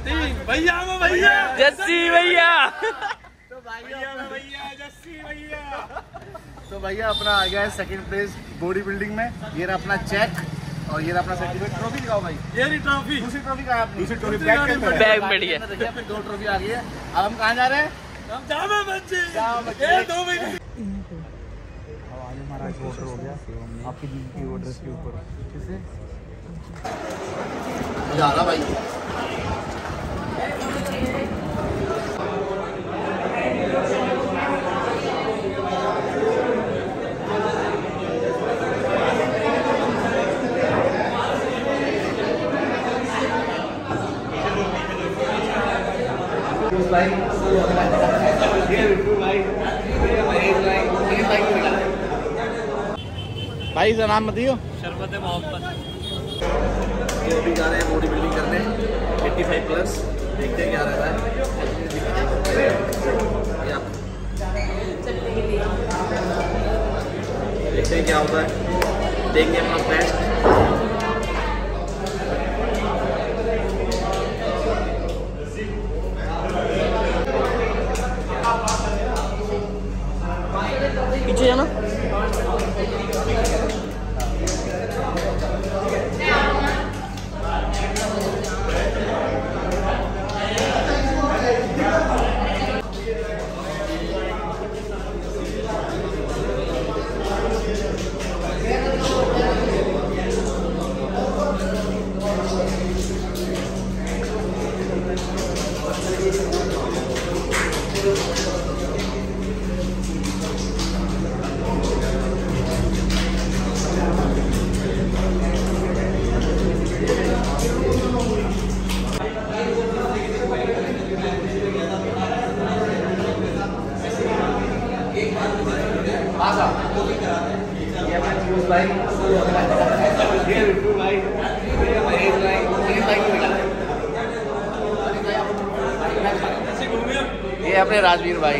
भैया वो भैया। जस्सी भैया। तो भैया भैया जस्सी भैया। तो भैया अपना आ गया है सेकंड प्लेस बॉडी बिल्डिंग में। ये रहा अपना चेक और ये रहा अपना सर्टिफिकेट ट्रॉफी दिखाओ भाई। ये रही ट्रॉफी दूसरी ट्रॉफी कहाँ है दूसरी ट्रॉफी बैग है। बैग में बढ़िया। देखिए अपनी दो ट्रॉफी आ गई है। अब हम कहाँ जा रहे हैं? हम जामा बच्चे। ये दो महीने महाराज ऑर्डर हो गया। आपकी की ऑर्डर के ऊपर। किसे? आ रहा भाई। भाई इसका नाम बताइयो शरबत मोहब्बत। ये अभी जा रहे हैं बॉडी बिल्डिंग करने 85 प्लस देखते हैं क्या रहता है। देखते हैं क्या होता है। देंगे अपना बेस्ट ये अपने राजवीर भाई।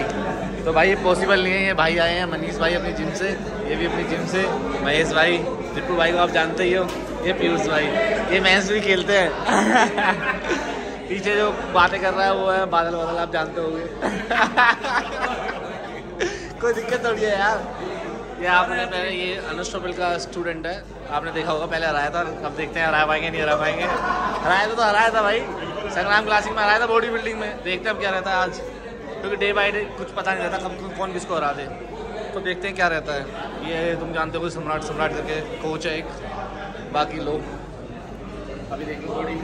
तो भाई ये पॉसिबल नहीं है, ये भाई आए हैं, मनीष भाई अपनी जिम से, ये भी अपनी जिम से, महेश भाई टिप्पू भाई को आप जानते ही हो, ये पीयूष भाई, ये मैच भी खेलते हैं। पीछे जो बातें कर रहा है वो है, बादल बादल आप जानते होंगे। कोई दिक्कत थोड़ी है यार। ये आपने पहले ये अनुष्टोपल का स्टूडेंट है, आपने देखा होगा पहले हराया था, अब देखते हैं हरा पाएँगे, नहीं हरा पाएँगे। हराया था तो हराया था भाई, संग्राम क्लासिक में हराया था बॉडी बिल्डिंग में, देखते हैं अब क्या रहता है आज। क्योंकि डे बाई डे कुछ पता नहीं रहता कब कौन किसको हरा दे। तो देखते हैं क्या रहता है। ये तुम जानते हो सम्राट सम्राट करके कोच है एक, बाकी लोग। अभी देखेंगे। थोड़ी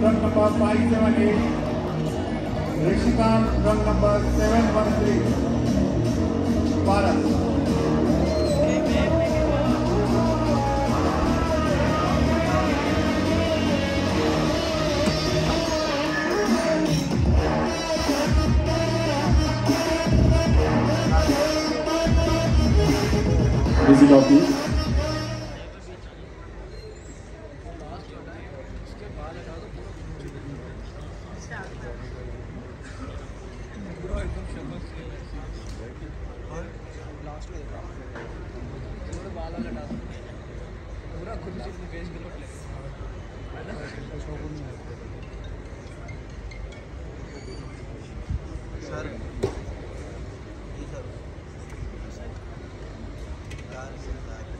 Akshay, run number 578, Rishikant, run number 713, Bharat. Visit office. Front double biceps. Maharaj order हो पूरा आपकी फेस की ऑर्डर के ऊपर किसे वो एक्चुअली मैंने जोमेटो डाउनलोड किया हाँ अच्छा अच्छा अच्छा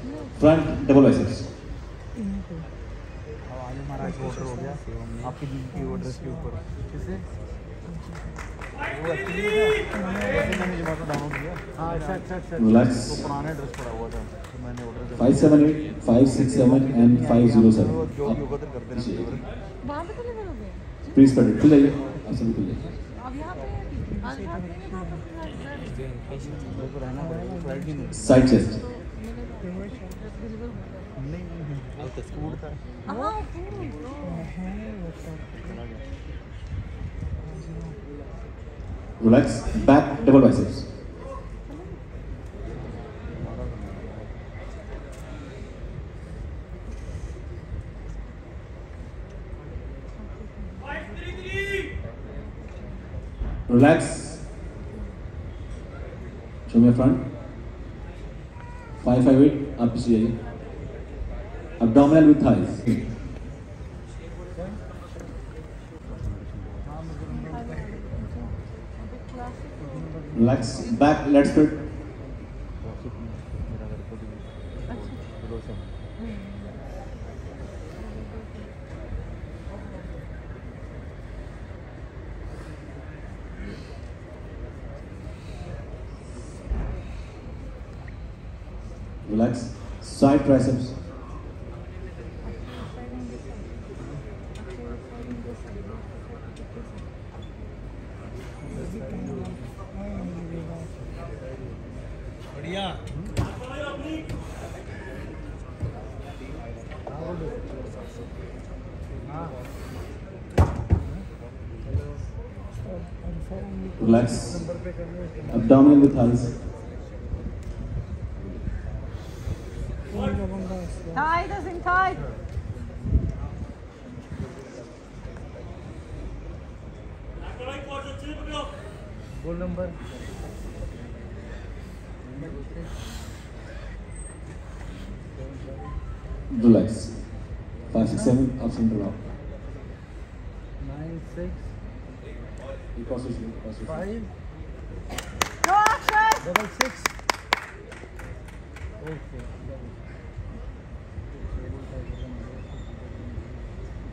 Relax. वो पुराना एड्रेस पड़ा हुआ था तो मैंने order five seven eight five six seven and five zero seven please खुल जाइए. आप सभी खुल जाइए. को side chest Relax, back, double biceps. Relax. Show me your front. Five five eight आप पीछे जाइए अब डॉमल with thighs back let's Side triceps. Relax. Abdominal with. side. Goal number. Relax. Five, six, seven, up center out. Nine, six. Position, position. Five. Double six. Okay.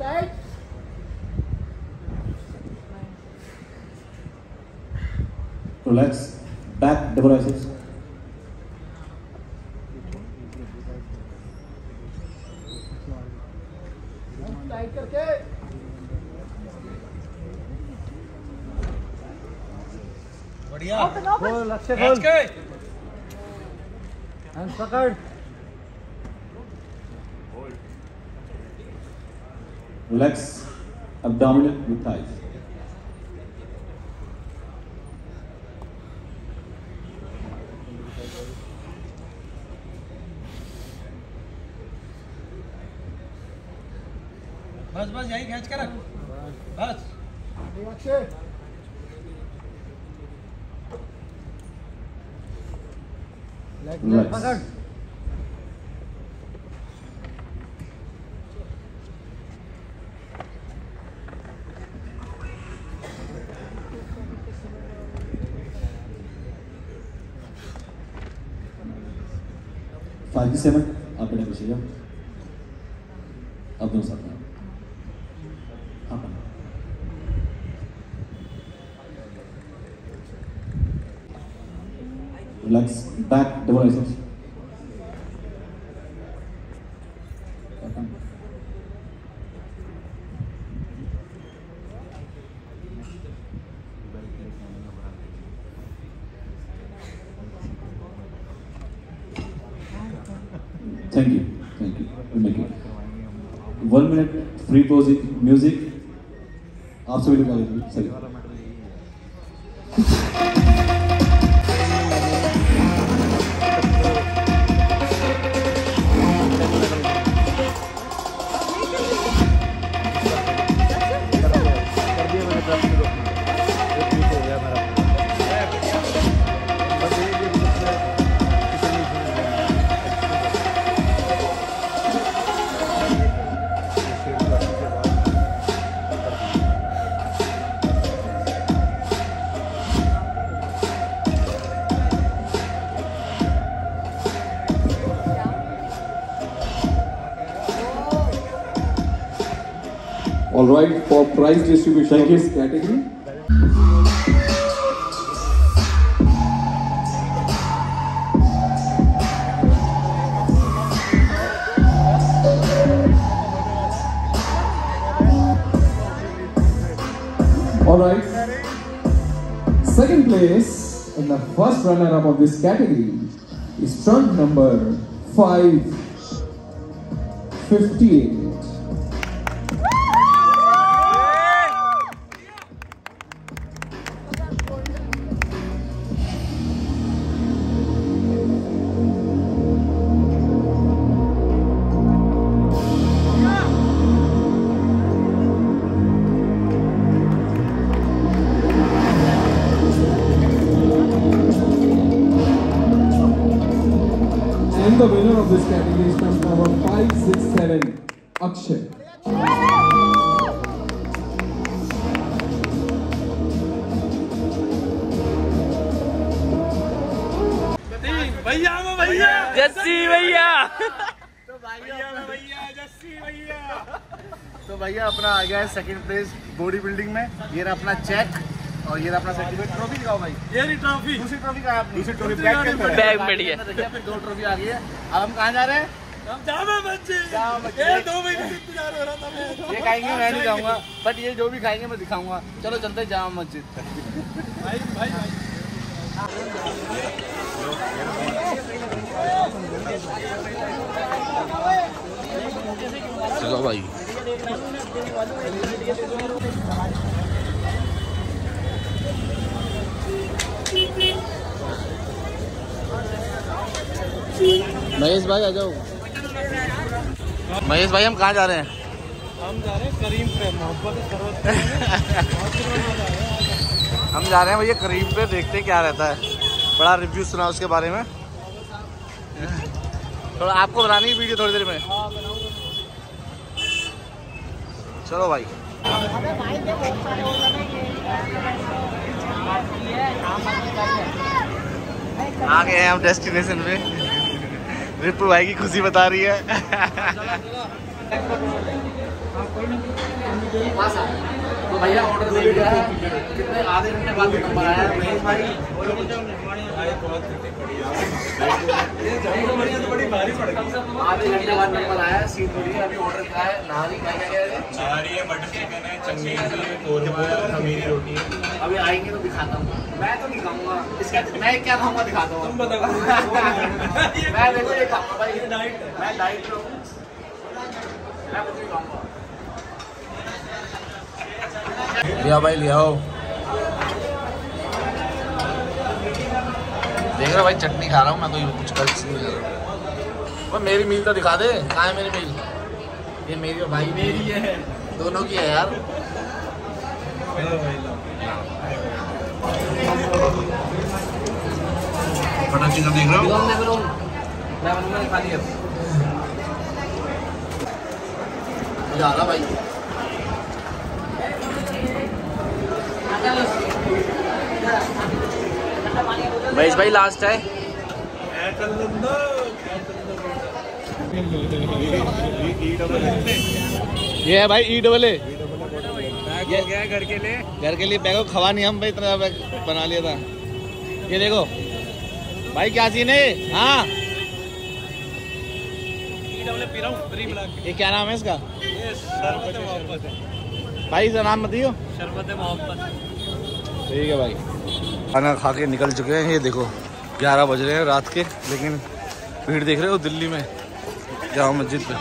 Tight Relax. Back double biceps. Tight करके Open, open. गोल अच्छे गोल and पकड़ Relax. Abdominal with thighs. बस बस यही खींच कर रख बस अच्छे लेग पकड़ Five to seven. आप बेटा पीछे जाओ. अब साथ में. आप आना. Relax. Back double Thank you. Thank you. We'll make it. One minute free pose music. आप सभी लोग आइए चलिए All for prize distribution of this category. All right. Second place and the first runner-up of this category is trunk number 558. Jassi भैया। भैया में भैया तो भैया अपना आ गया है सेकंड प्लेस बॉडी बिल्डिंग में। ये रहा अपना चेक और ये रहा अपना सर्टिफिकेट ट्रॉफी दिखाओ भाई। ये रही ट्रॉफी दूसरी ट्रॉफी कहाँ है दूसरी ट्रॉफी बैग के अंदर है। बैग में देखिए फिर दो ट्रॉफी आ गई है। अब हम कहाँ जा रहे हैं? हम जामा मस्जिद जामा मस्जिद। ये दो महीने से इंतज़ार हो रहा था मैं ये खाएँगे मैं नहीं खाऊँगा बट ये जो भी खाएँगे मैं दिखाऊँगा। चलो चलते हैं जामा मस्जिद भाई भाई भाई। चलो भाई महेश भाई आ जाओ। महेश भाई हम कहाँ जा रहे हैं? हम जा रहे हैं करीम पे मोहब्बत हम जा रहे हैं भैया करीम पे देखते हैं क्या रहता है। बड़ा रिव्यू सुना उसके बारे में। थोड़ा आपको बनानी वीडियो थोड़ी देर में। चलो भाई। आ गए हैं हम डेस्टिनेशन पे। रिपू भाई की खुशी बता रही है। तो भैया ऑर्डर दे दिया है कितने आधे घंटे बाद नंबर आया। है महेश भाई आधे घंटे बाद नंबर आया सीट मिली अभी ऑर्डर क्या है। नहारी क्या क्या क्या है मटर चिकन है? कोरमा खमीरी रोटी है अभी आएँगे तो दिखाता हूँ। मैं तो नहीं खाऊँगा। इसका मैं क्या खाऊँगा दिखाता हूँ मैं देखो ये मैं डाइट मैं खाऊँगा लिया भाई लिया हो। देख रहा भाई चटनी खा रहा हूँ मैं तो कुछ कर नहीं कर रहा वो मेरी मील तो दिखा दे कहाँ है मेरी मील? ये मेरी और भाई मेरी है। दोनों की है यार। बटर चिकन देख रहे हो। रहा भाई। महेश भाई लास्ट है। ये है भाई ई डबल ए घर के लिए। घर के लिए बैग खवा नहीं हम भाई इतना बैग बना लिया था। ये देखो। भाई क्या सीन है? हाँ। पी रहा हूँ ये क्या नाम है इसका? ये शरबत मोहब्बत। है भाई इसका नाम बताइयो शरबत मोहब्बत। ठीक है भाई। खाना खा के निकल चुके हैं ये देखो ग्यारह बज रहे हैं रात के लेकिन भीड़ देख रहे हो दिल्ली में? जामा मस्जिद पे।